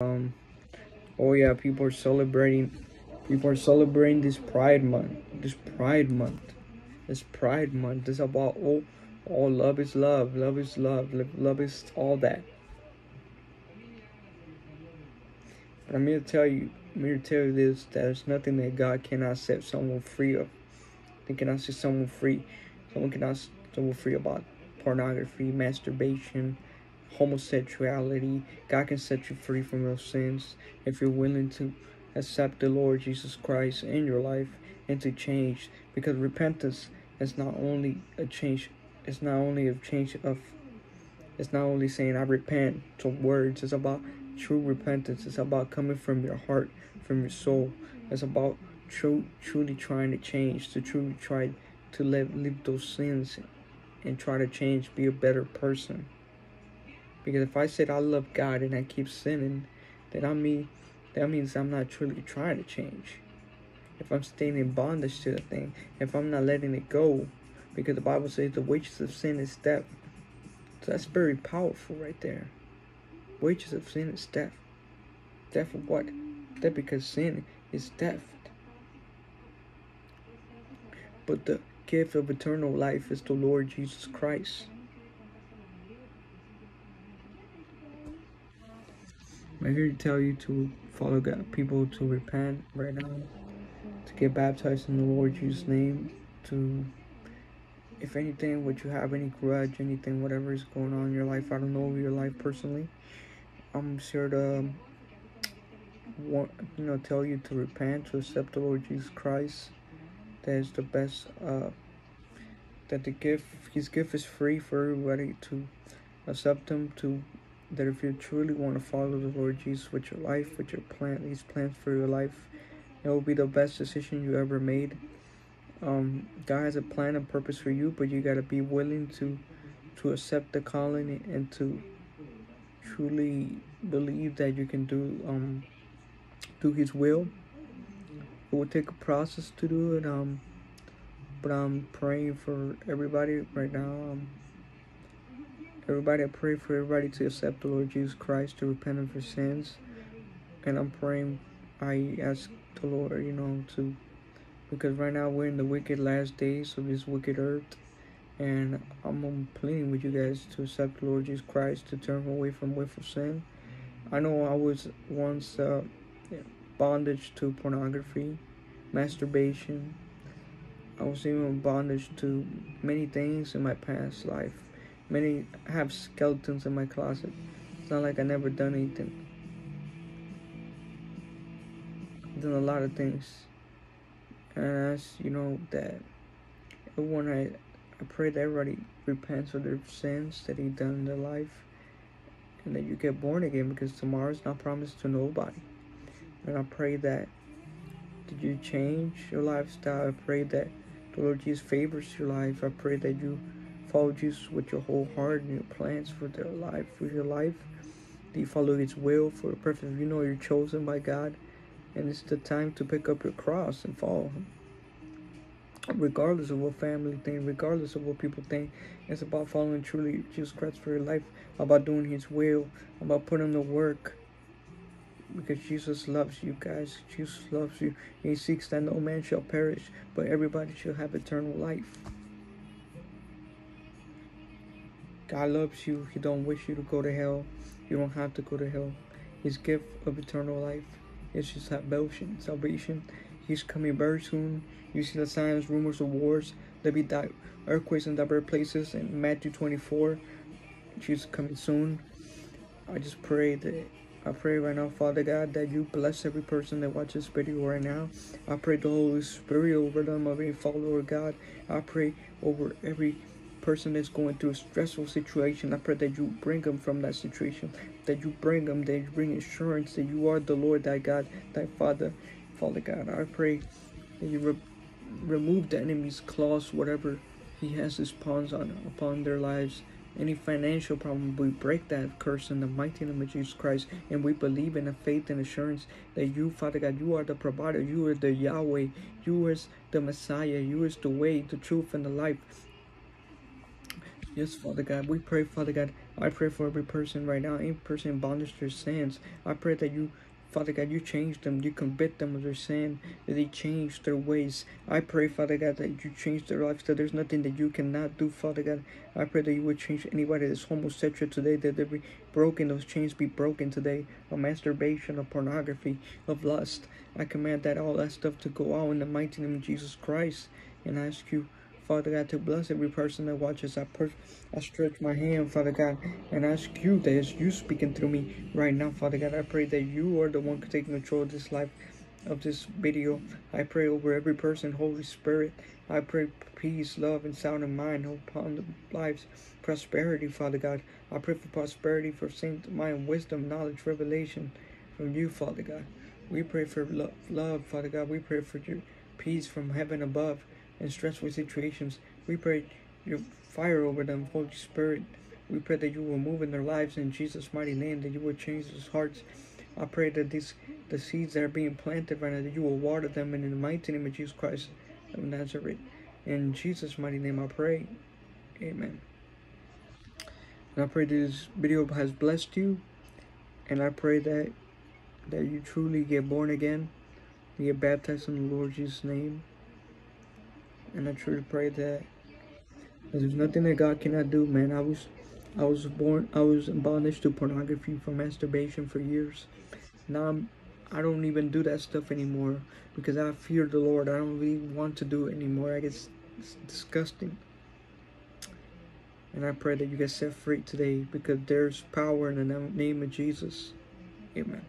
Um, oh yeah, people are celebrating. People are celebrating this Pride Month. This Pride Month. This Pride Month is about oh, oh, love is love. Love is love. Love is all that. But I'm here to tell you. I'm here to tell you this. There's nothing that God cannot set someone free of. He cannot set someone free. Someone cannot set someone free about pornography, masturbation homosexuality. God can set you free from those sins if you're willing to accept the Lord Jesus Christ in your life and to change. Because repentance is not only a change, it's not only a change of, it's not only saying I repent to words. It's about true repentance. It's about coming from your heart, from your soul. It's about true, truly trying to change, to truly try to live, leave those sins and try to change, be a better person. Because if I said I love God and I keep sinning, then I mean that means I'm not truly trying to change. If I'm staying in bondage to the thing, if I'm not letting it go, because the Bible says the wages of sin is death. So that's very powerful right there. Wages of sin is death. Death of what? Death because sin is death. But the gift of eternal life is the Lord Jesus Christ. I'm here to tell you to follow God, people to repent right now, to get baptized in the Lord Jesus' name, to, if anything, would you have any grudge, anything, whatever is going on in your life, I don't know your life personally, I'm sure to, want, you know, tell you to repent, to accept the Lord Jesus Christ, that is the best, uh, that the gift, his gift is free for everybody to accept him, to that if you truly want to follow the Lord Jesus with your life, with your plan, these plans for your life, it will be the best decision you ever made. Um, God has a plan and purpose for you, but you got to be willing to to accept the calling and to truly believe that you can do um do His will. It will take a process to do it. Um, but I'm praying for everybody right now. Um, Everybody, I pray for everybody to accept the Lord Jesus Christ, to repent of their sins. And I'm praying, I ask the Lord, you know, to, because right now we're in the wicked last days of this wicked earth. And I'm pleading with you guys to accept the Lord Jesus Christ, to turn away from willful sin. I know I was once uh, bondage to pornography, masturbation. I was even bondage to many things in my past life. Many have skeletons in my closet. It's not like I never done anything. I've done a lot of things. And as you know that when I I pray that everybody repents of their sins that he done in their life and that you get born again because tomorrow's not promised to nobody. And I pray that did you change your lifestyle? I pray that the Lord Jesus favors your life. I pray that you follow Jesus with your whole heart and your plans for their life, for your life? Do you follow His will for a purpose? You know you're chosen by God, and it's the time to pick up your cross and follow Him. Regardless of what family think, regardless of what people think, it's about following truly Jesus Christ for your life, about doing His will, about putting the work. Because Jesus loves you guys. Jesus loves you. He seeks that no man shall perish, but everybody shall have eternal life. God loves you. He don't wish you to go to hell. You don't have to go to hell. His gift of eternal life is his salvation. Salvation. He's coming very soon. You see the signs, rumors of wars. There be earthquakes in diverse places. In Matthew 24, Jesus coming soon. I just pray that I pray right now, Father God, that you bless every person that watches this video right now. I pray the Holy Spirit over them, every follower, God. I pray over every person is going through a stressful situation, I pray that you bring them from that situation, that you bring them, that you bring assurance that you are the Lord, thy God, thy Father, Father God. I pray that you re remove the enemy's claws, whatever he has his pawns on upon their lives. Any financial problem, we break that curse in the mighty name of Jesus Christ, and we believe in the faith and assurance that you, Father God, you are the provider, you are the Yahweh, you is the Messiah, you is the way, the truth, and the life. Yes, Father God, we pray, Father God. I pray for every person right now, any person in bondage to their sins. I pray that you Father God, you change them, you convict them of their sin, that they change their ways. I pray, Father God, that you change their lives, that there's nothing that you cannot do, Father God. I pray that you would change anybody that's homosexual today, that they be broken, those chains be broken today, of masturbation, of pornography, of lust. I command that all that stuff to go out in the mighty name of Jesus Christ. And I ask you, Father God, to bless every person that watches. I, per- I stretch my hand, Father God, and ask you that as you speaking through me right now, Father God, I pray that you are the one taking control of this life, of this video. I pray over every person, Holy Spirit. I pray peace, love, and sound of mind upon the lives, prosperity, Father God. I pray for prosperity, for saint mind, wisdom, knowledge, revelation from you, Father God. We pray for love, love, Father God. We pray for your peace from heaven above in stressful situations. We pray your fire over them, Holy Spirit. We pray that you will move in their lives in Jesus' mighty name, that you will change their hearts. I pray that these the seeds that are being planted right now, that you will water them in the mighty name of Jesus Christ of Nazareth. In Jesus' mighty name I pray. Amen. And I pray this video has blessed you. And I pray that that you truly get born again. Get baptized in the Lord Jesus' name. And I truly pray that there's nothing that God cannot do, man. I was I was born I was in bondage to pornography for masturbation for years. Now I'm I don't even do that stuff anymore because I fear the Lord. I don't really want to do it anymore. I guess it's disgusting. And I pray that you get set free today because there's power in the name of Jesus. Amen.